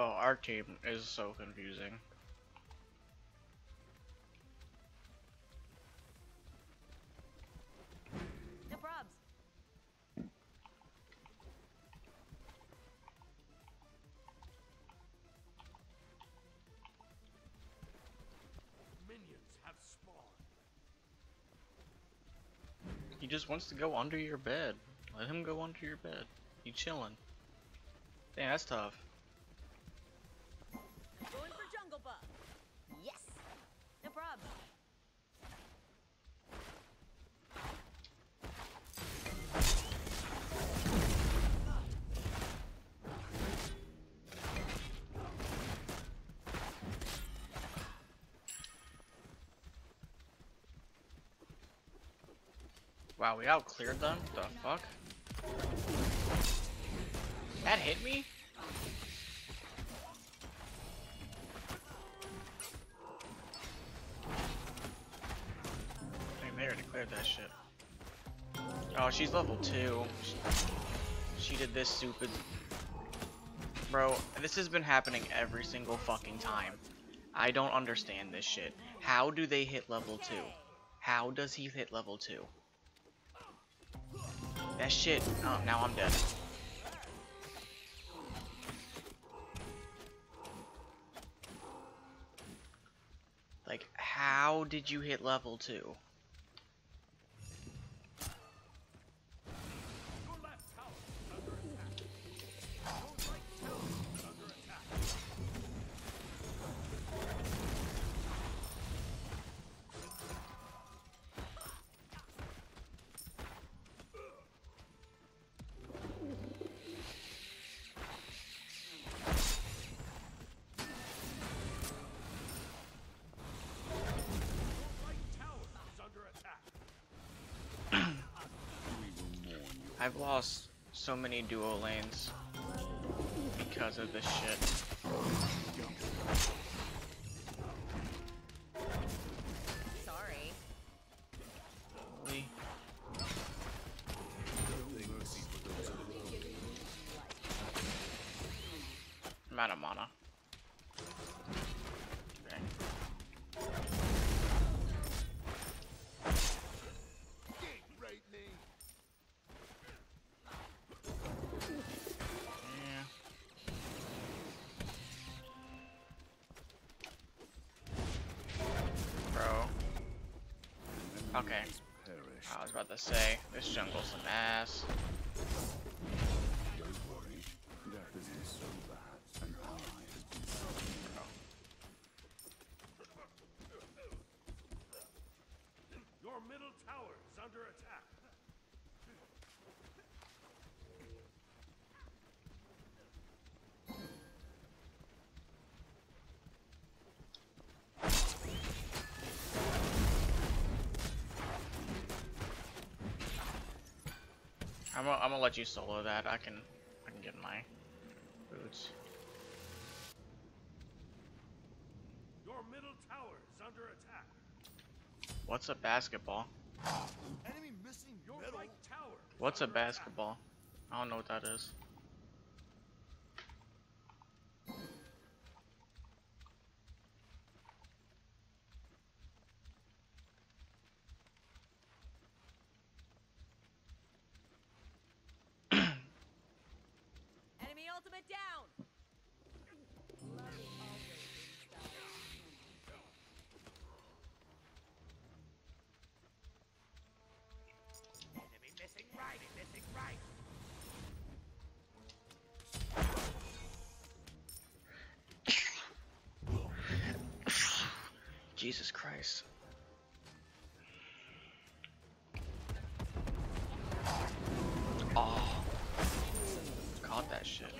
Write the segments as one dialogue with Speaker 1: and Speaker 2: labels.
Speaker 1: Well, our team is so confusing.
Speaker 2: No probs.
Speaker 3: Minions have spawned.
Speaker 1: He just wants to go under your bed. Let him go under your bed. You chilling. Damn, that's tough. Wow, we out cleared them? The fuck? That hit me? I they already cleared that shit. Oh, she's level 2. She, she did this stupid... Bro, this has been happening every single fucking time. I don't understand this shit. How do they hit level 2? How does he hit level 2? That shit. Oh, now I'm dead. Like, how did you hit level 2? I've lost so many duo lanes because of this shit. I'm gonna, I'm gonna let you solo that. I can, I can get my boots.
Speaker 3: Your middle tower is under attack.
Speaker 1: What's a basketball?
Speaker 4: Enemy missing
Speaker 3: Your right tower.
Speaker 1: What's a basketball? I don't know what that is. Jesus Christ. Oh. Caught that shit.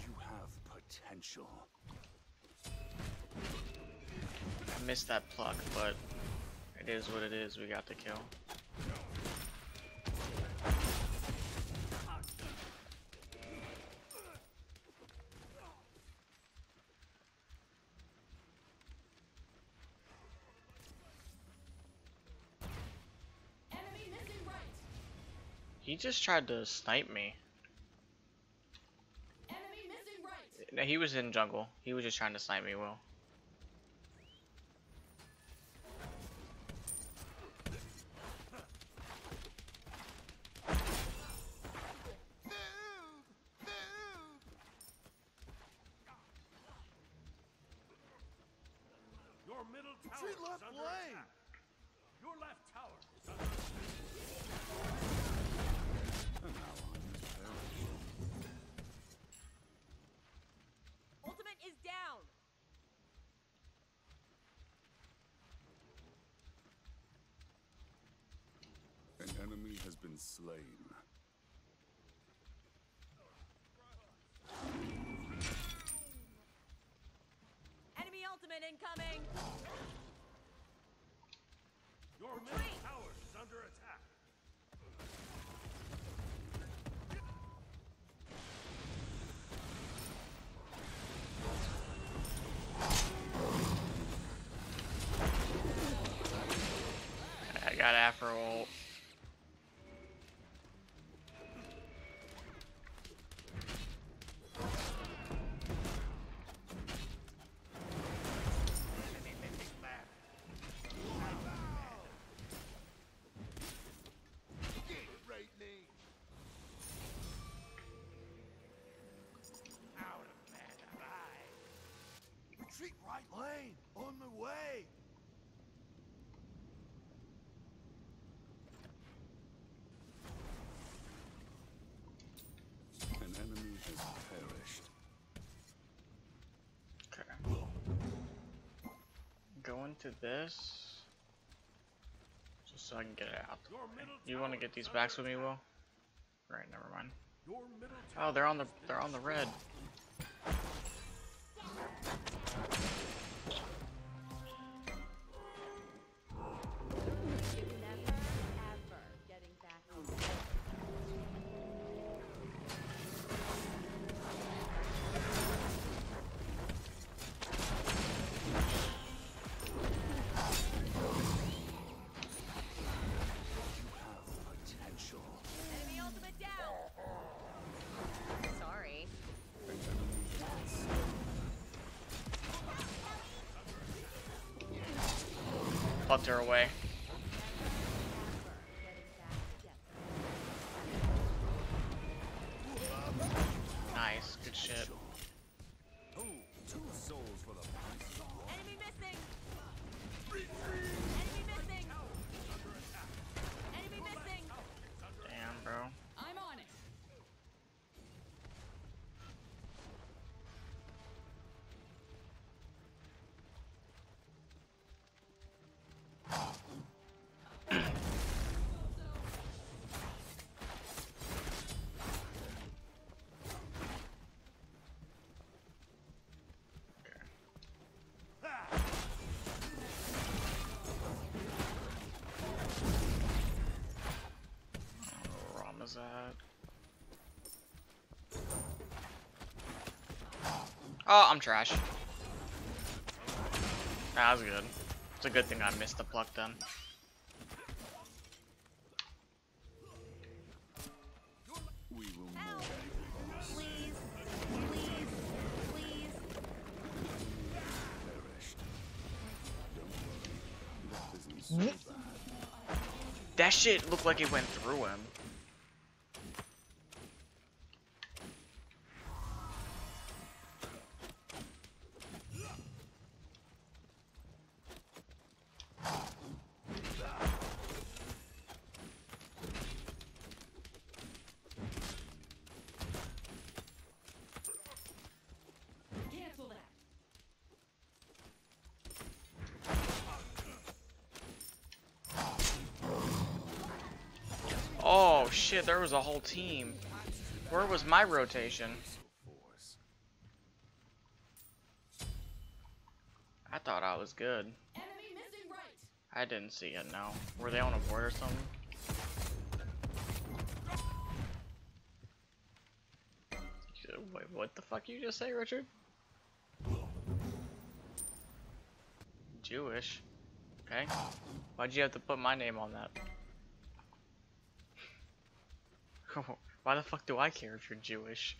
Speaker 4: You have potential.
Speaker 1: I missed that pluck, but it is what it is, we got the kill. He just tried to snipe me.
Speaker 2: Right.
Speaker 1: No, he was in jungle. He was just trying to snipe me, Will.
Speaker 3: Your middle tower
Speaker 4: Retreat
Speaker 3: is
Speaker 4: left
Speaker 3: under
Speaker 4: lane.
Speaker 3: attack. Your left tower is under
Speaker 4: An ally has perished.
Speaker 2: Ultimate is down.
Speaker 4: An enemy has been slain.
Speaker 2: Incoming.
Speaker 3: Your middle tower is under attack.
Speaker 1: I got Aphro ult.
Speaker 4: Retreat right lane. On the way. An enemy has perished.
Speaker 1: Okay. Go into this. Just so I can get it out. You want to get these backs with me. Will? Right, never mind. Oh, they're on the they're on the red.
Speaker 4: Slain.
Speaker 1: Away.
Speaker 4: Oh,
Speaker 2: I'm
Speaker 1: trash. That was good. It's a good thing I missed the pluck then.
Speaker 4: That
Speaker 1: shit looked like it went through him.
Speaker 2: Cancel that.
Speaker 1: Oh shit, there was a whole team. Where was my rotation? I thought I was good. I didn't see it, no. Were they on a board or something? Wait, what the fuck you just say, Richard? Jewish. Okay. Why'd you have to put my name on that? Why the fuck do I care if you're Jewish?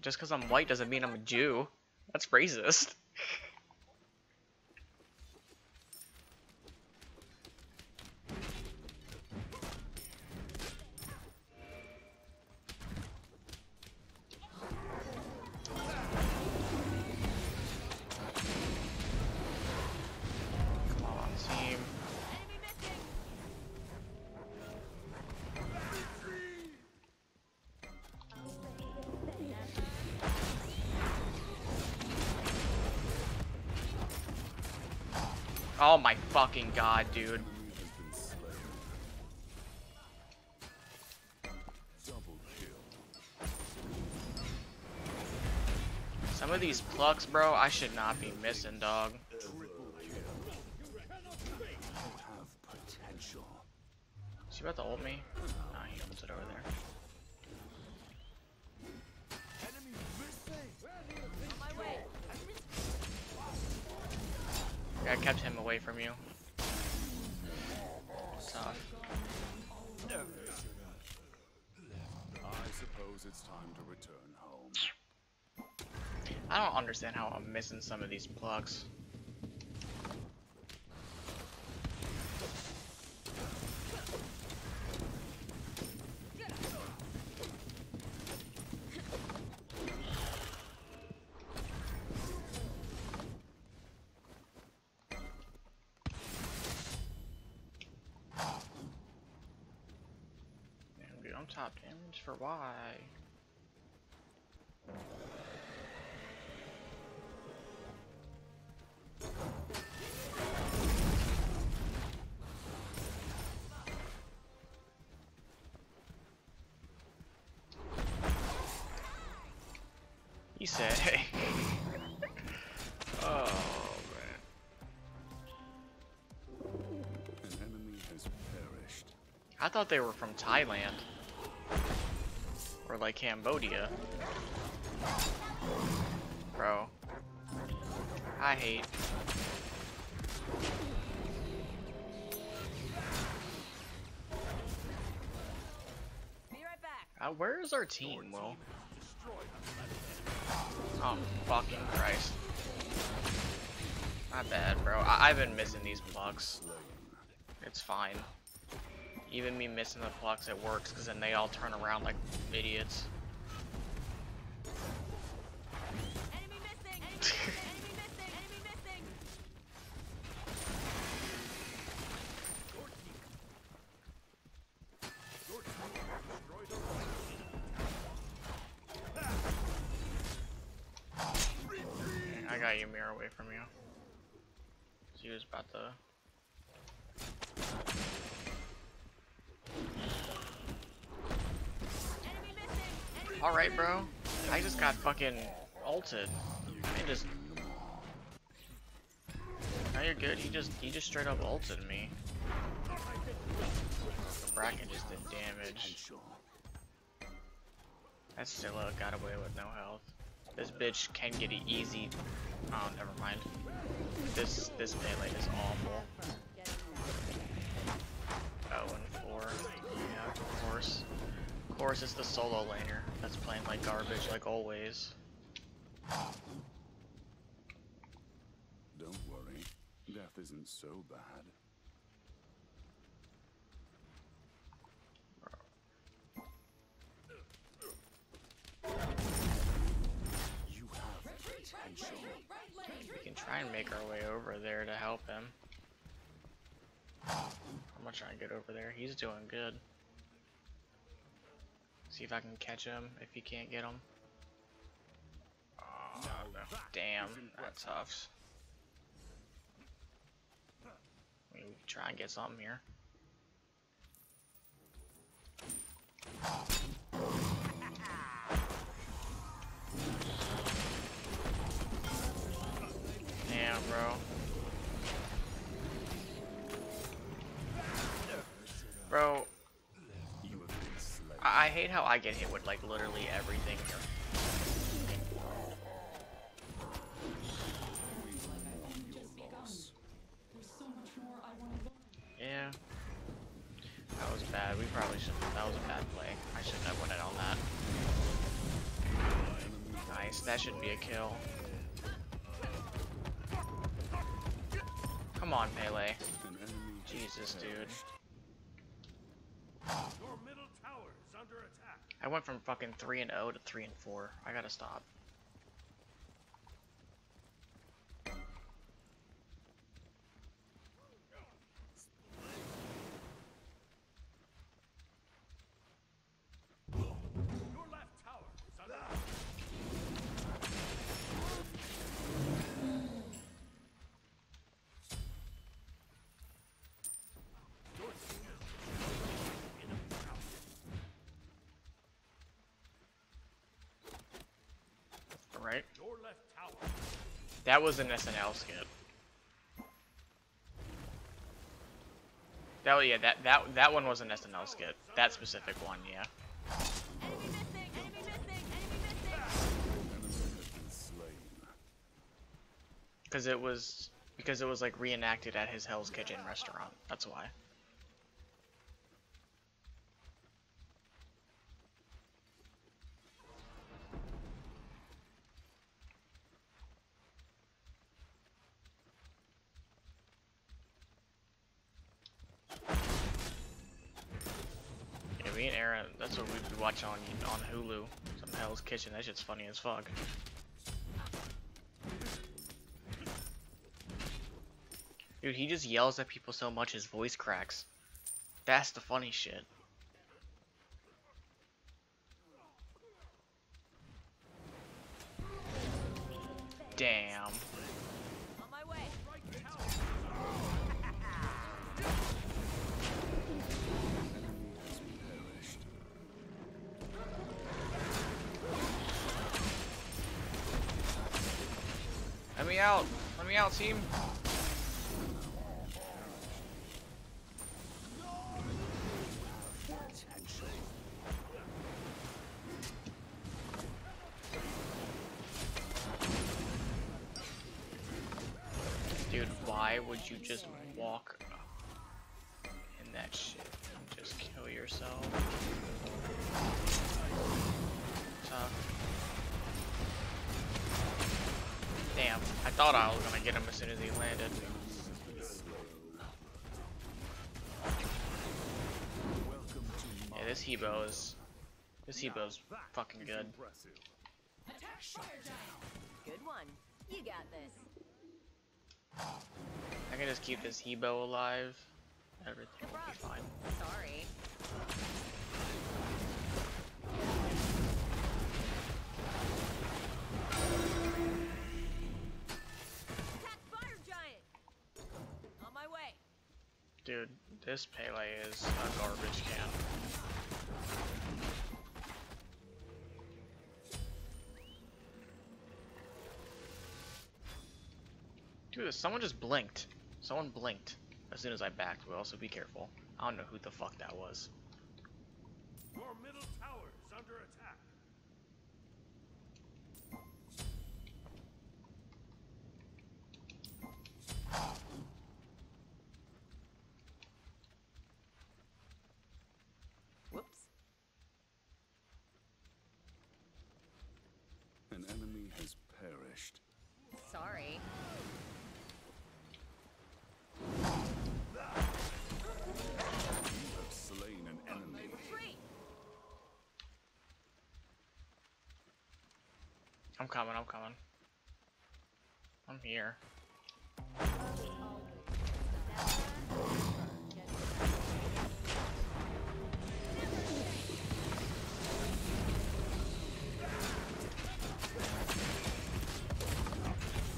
Speaker 1: Just because I'm white doesn't mean I'm a Jew. That's racist. fucking god, dude. Some of these plucks, bro, I should not be missing, dog. Is he about to ult me? Nah, he ulted over there. I kept him away from you.
Speaker 4: I suppose it's time to return home.
Speaker 1: I don't understand how I'm missing some of these plucks. Damn, dude, I'm top damage for why? He said, hey. oh, man.
Speaker 4: An enemy has perished.
Speaker 1: I thought they were from Thailand. Or like Cambodia. Bro. I hate. Uh, where is our team, Will? Oh, fucking Christ. My bad, bro. I I've been missing these.
Speaker 4: Slain.
Speaker 1: It's fine. Even me missing the plucks, it works, because then they all turn around like idiots. Alright, bro. I just got fucking ulted. I just. Now you're good. He just he just straight up ulted me. Bracken just did damage. That Scylla got away with no health. This bitch can get it easy. Oh, never mind. This this melee is awful. Course, it's the solo laner that's playing like garbage, like always.
Speaker 4: Don't worry. Death isn't so bad. You have potential.
Speaker 1: We can try and make our way over there to help him. I'm gonna try and get over there. He's doing good. See if I can catch him if he can't get him. Oh, no. Damn, that's tough. We can try and get something here. How I get hit with like literally everything I went from fucking 3 and 0 to 3 and 4. I gotta stop.
Speaker 3: Your left tower is under attack. Your team has destroyed enemy tower.
Speaker 1: Alright.
Speaker 3: Your left tower
Speaker 1: That was an SNL skit. That yeah, that that that one was an SNL skit. That specific one, yeah.
Speaker 2: Enemy missing! Enemy missing! Enemy missing!
Speaker 4: Enemy has been slain.
Speaker 1: Because it was because it was like reenacted at his Hell's Kitchen restaurant. That's why. Yeah, me and Aaron, that's what we'd be watching on on Hulu. Some Hell's Kitchen. That shit's funny as fuck. Dude, he just yells at people so much his voice cracks. That's the funny shit. Damn. Out. Let me out, team. Dude, why would you just walk in that shit and just kill yourself? Tough. Damn, I thought I was gonna get him as soon as he landed. Yeah, this Hebo is this Hebo's fucking good.
Speaker 2: Good one. You got this.
Speaker 1: I can just keep this Hebo alive. Everything will be fine.
Speaker 2: Sorry.
Speaker 1: Dude, this Pele is a garbage can. Dude, someone just blinked. Someone blinked as soon as I backed. Well, also be careful. I don't know who the fuck that was.
Speaker 3: Your middle tower is under attack.
Speaker 2: Ah.
Speaker 1: I'm coming, I'm coming. I'm here.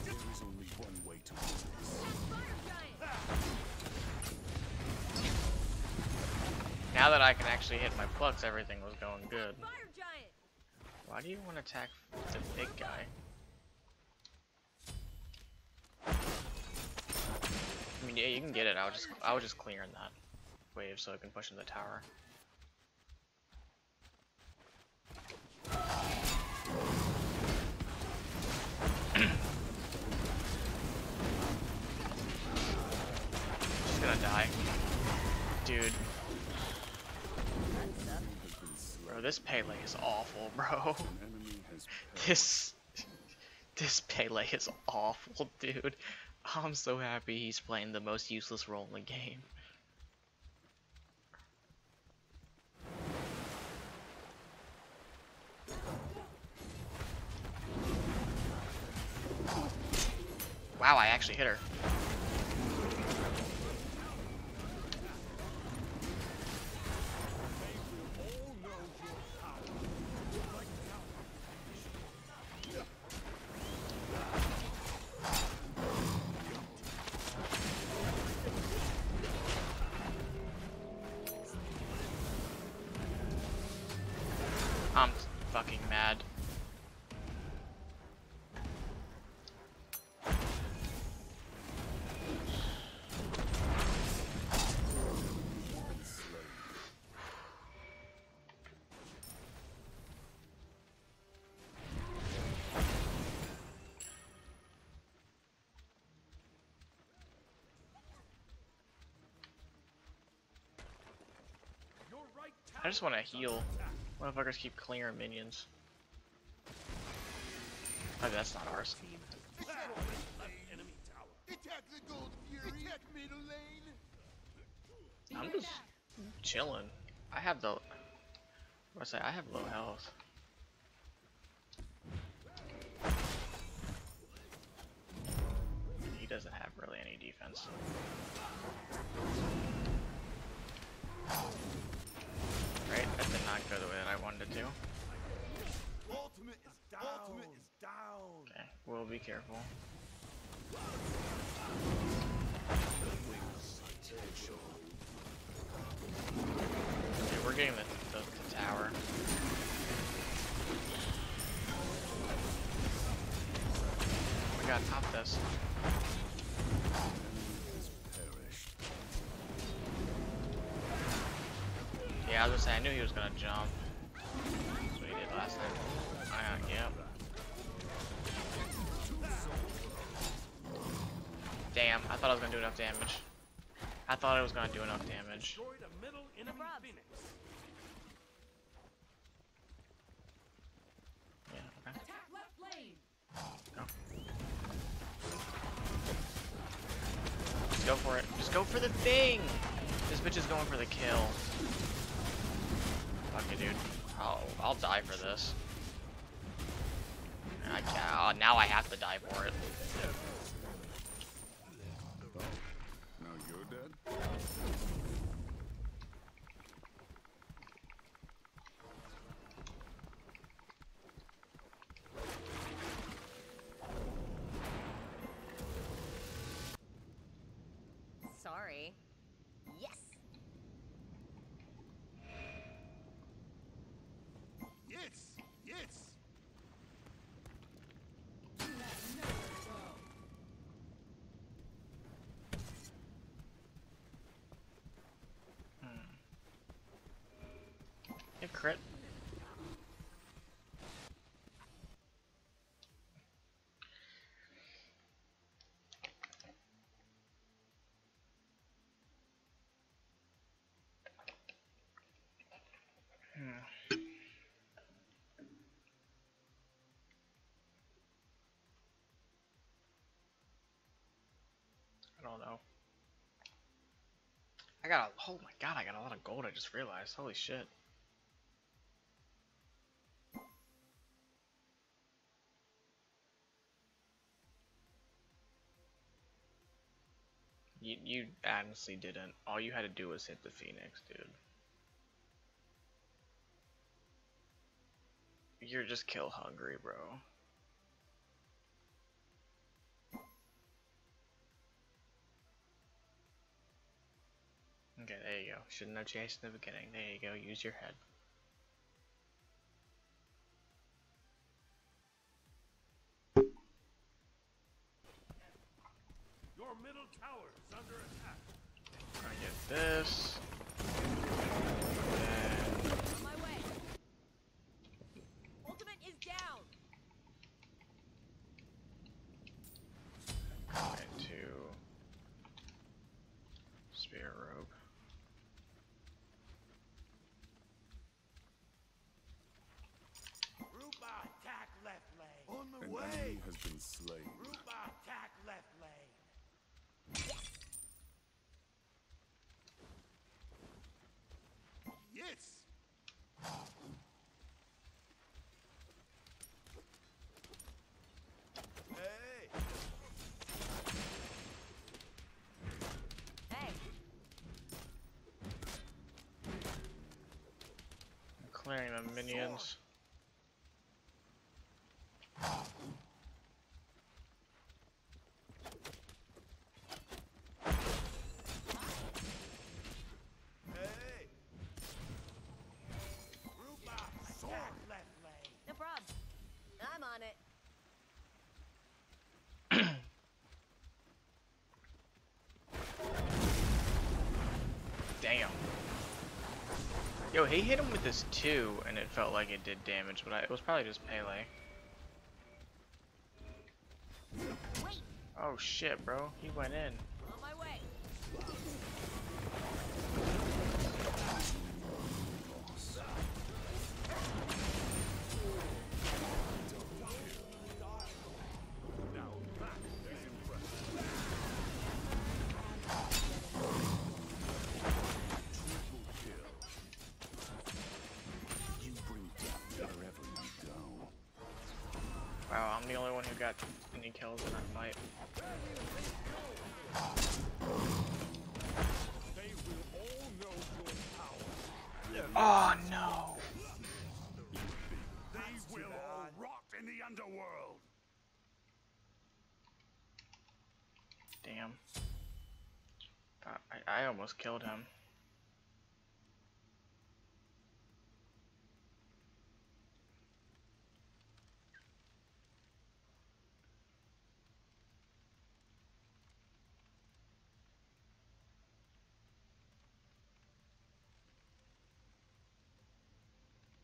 Speaker 4: There is only one way to win this.
Speaker 2: Fire giant!
Speaker 1: Now that I can actually hit my plucks, everything was going good. Why do you want to attack the big guy? I mean, yeah, you can get it. I was just, I was just clearing that wave so I can push in the tower. She's gonna die, dude. Bro, this Pele is awful, bro. This This Pele is awful, dude. I'm so happy he's playing the most useless role in the game. Wow, I actually hit her. I just want to heal. Motherfuckers keep clearing minions. Oh, that's not ours. I'm just chilling. I have the. I say? I have low health. He doesn't have really any defense. Right? That did not go the way that I wanted it to.
Speaker 5: Ultimate is down! Ultimate is down!
Speaker 1: Okay, we'll be careful. Okay, we're getting the, the, the tower. My god, top this. Say, I knew he was gonna jump. That's what he did last time. Uh, yep. Damn, I thought I was gonna do enough damage. I thought I was gonna do enough damage. Yeah, okay.
Speaker 2: Lane.
Speaker 1: Just go for it. Just go for the thing! This bitch is going for the kill. It, dude. I'll, I'll die for this. I can't. Oh, uh, now I have to die for it. I don't know. I got a, oh my god, I got a lot of gold, I just realized. Holy shit. You, you honestly didn't. All you had to do was hit the phoenix, dude. You're just kill hungry, bro. Okay, there you go. Shouldn't have chased in the beginning. There you go. Use your head.
Speaker 3: Your middle tower is under attack.
Speaker 1: I get this. Then
Speaker 2: On my way. Ultimate is down.
Speaker 1: into spear rogue.
Speaker 5: Ruba, attack left lane! On
Speaker 4: An
Speaker 5: the way!
Speaker 4: enemy has been slain.
Speaker 5: Rupa attack left lane. Yes. Hey.
Speaker 2: Hey,
Speaker 1: Clearing the minions.
Speaker 5: Hey. Rupa attack left lane.
Speaker 2: no prob. I'm on it.
Speaker 1: Damn. Yo, he hit him with this two, and it felt like it did damage, but I, it was probably just Pele. Oh shit, bro. He went in. Almost killed him.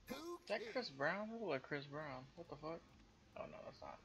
Speaker 5: Who
Speaker 1: Is that Chris Brown? That look like Chris Brown. What the fuck? Oh no, that's not.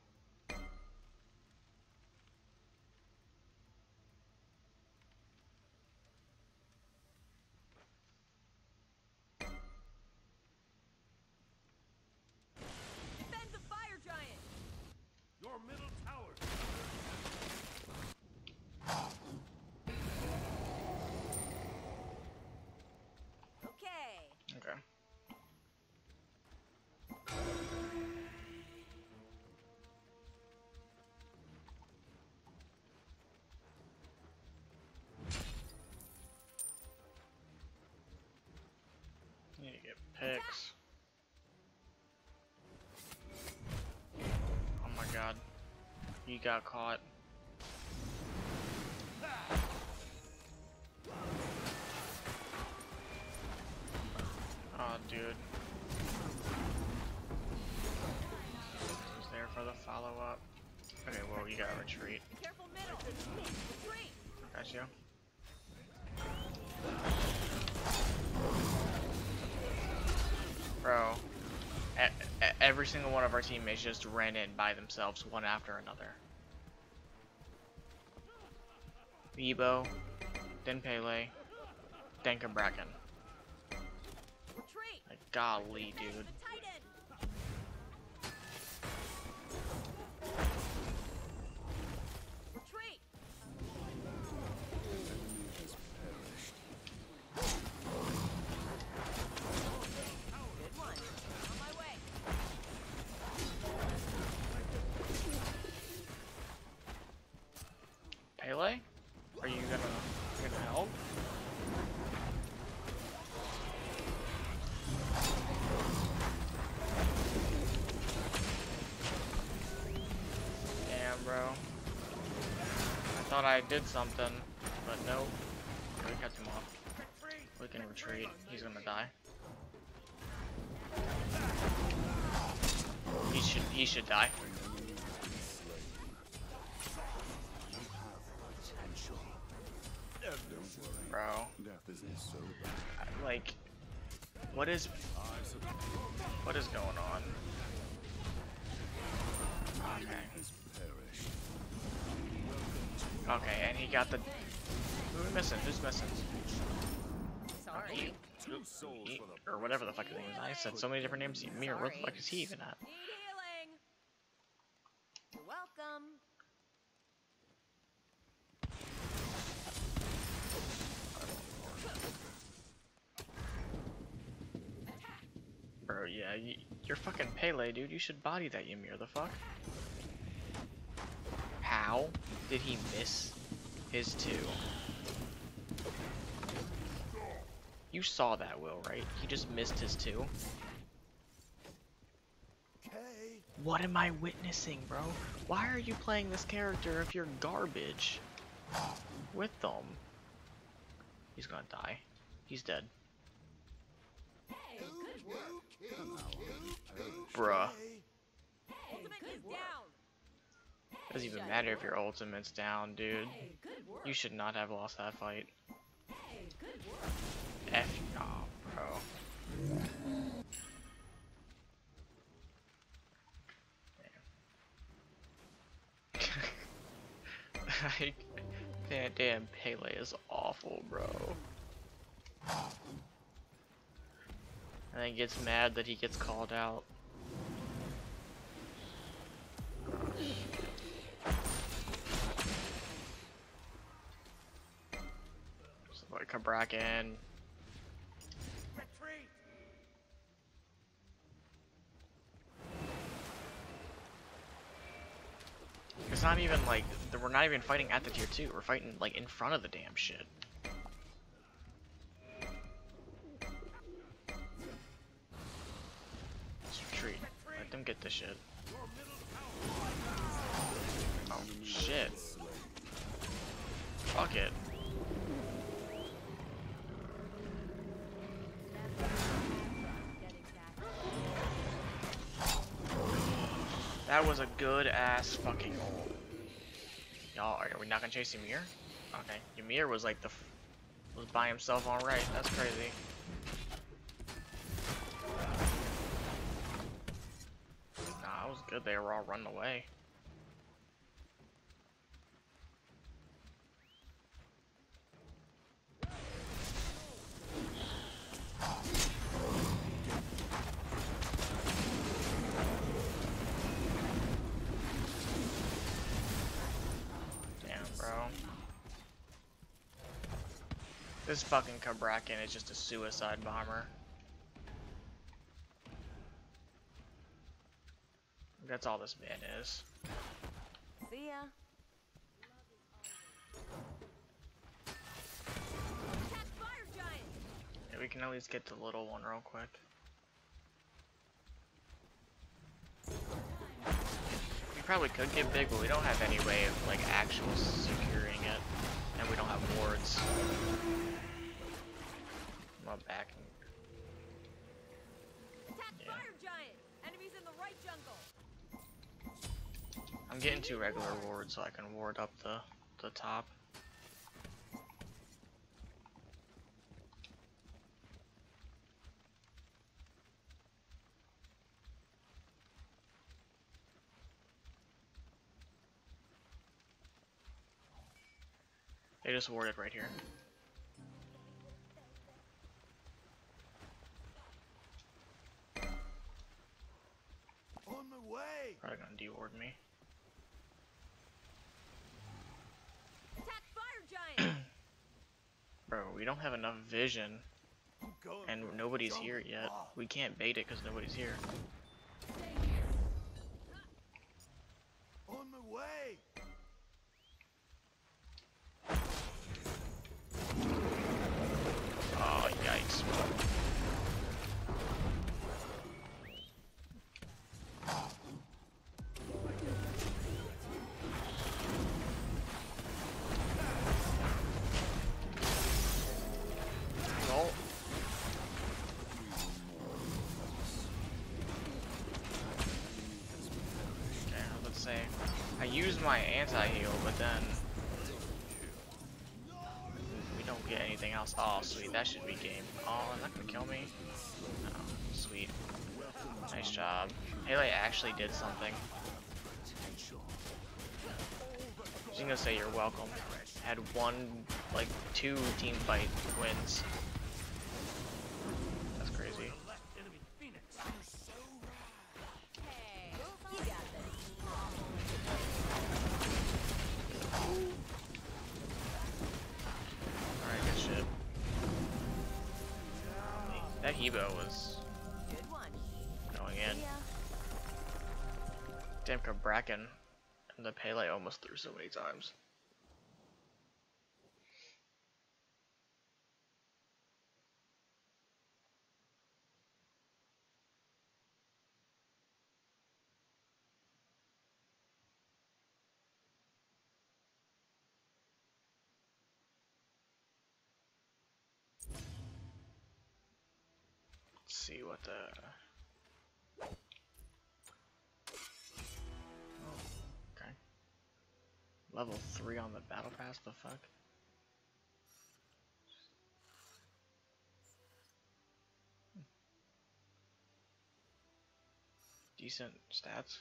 Speaker 1: To. Oh my god. He got caught. Oh, dude. He's there for the follow up. Okay, well, you gotta retreat.
Speaker 2: Be careful middle. Retreat.
Speaker 1: Got you. Every single one of our teammates just ran in by themselves, one after another. Bebo, then Pele, then Bracken. Like, golly, dude. Thought I did something, but nope. Okay, we him off. We can retreat. He's gonna die. He should. He should die. Bro, like, what is what is going on?
Speaker 4: Oh, okay.
Speaker 1: Okay, and he got the. Who are missing? Who's missing?
Speaker 2: Sorry.
Speaker 4: Two souls
Speaker 1: he, or whatever the fuck his name is. I said so many different names. Mir, what the fuck is he even at?
Speaker 2: Need healing. You're welcome.
Speaker 1: Bro, yeah, you're fucking Pele, dude. You should body that Ymir, the fuck? How did he miss his two? You saw that, Will, right? He just missed his two. What am I witnessing, bro? Why are you playing this character if you're garbage? With them. He's gonna die. He's dead.
Speaker 2: Hey.
Speaker 1: Bruh.
Speaker 2: Ultimate is down.
Speaker 1: Doesn't even matter if your ultimate's down, dude.
Speaker 2: Hey, good work.
Speaker 1: You should not have lost that fight.
Speaker 2: Hey, good work.
Speaker 1: F oh, bro. like, that damn Pele is awful, bro. And then gets mad that he gets called out. So back in.
Speaker 5: Retreat.
Speaker 1: It's not even like we're not even fighting at the tier two. We're fighting like in front of the damn shit. Let's retreat. Let them get this shit. Oh shit. Fuck it. Good ass fucking ult. Y'all, are we not gonna chase Ymir? Okay, Ymir was like the was by himself on right. That's crazy. Nah, that was good. They were all running away. Damn, bro. This fucking Kabrakan is just a suicide bomber. That's all this man is.
Speaker 2: See ya. Attack fire giant.
Speaker 1: Yeah, we can at least get the little one real quick. We probably could get big, but we don't have any way of like actual securing it, and we don't have wards.
Speaker 2: Attack
Speaker 1: Yeah.
Speaker 2: fire giant. Enemies in the right jungle.
Speaker 1: I'm getting two regular wards so I can ward up the the top. They just warded right here.
Speaker 5: Way.
Speaker 1: Probably gonna deward me.
Speaker 2: Attack fire giant.
Speaker 1: Bro, we don't have enough vision and nobody's here yet. We can't bait it because nobody's here. I used my anti-heal, but then we don't get anything else. Oh, sweet, that should be game. Oh, not gonna kill me. Oh, sweet. Nice job. Haley actually did something. Just gonna say you're welcome. Had one, like, two team fight wins. That He Bo was
Speaker 2: Good one. going in.
Speaker 1: Damn Bracken and the Pele almost threw so many times. The Oh, okay. Level 3 on the battle pass, the fuck? Decent stats.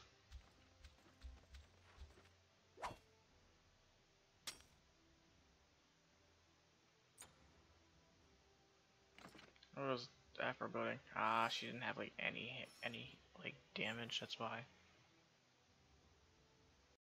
Speaker 1: That foreboding? Ah, she didn't have like any any like damage. That's why.